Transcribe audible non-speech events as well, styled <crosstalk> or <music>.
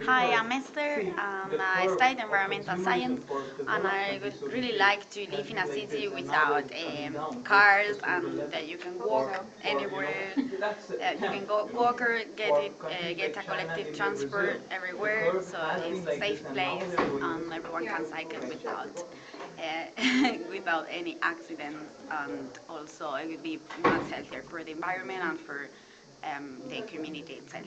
Hi, I'm Esther, and I studied environmental science, and I would really like to live in a city without um, cars and that you can walk anywhere. Uh, you can go walk or get it, uh, get a collective transport everywhere, so it's a safe place, and everyone can cycle without uh, <laughs> without any accidents, and also it would be much healthier for the environment and for um, the community itself.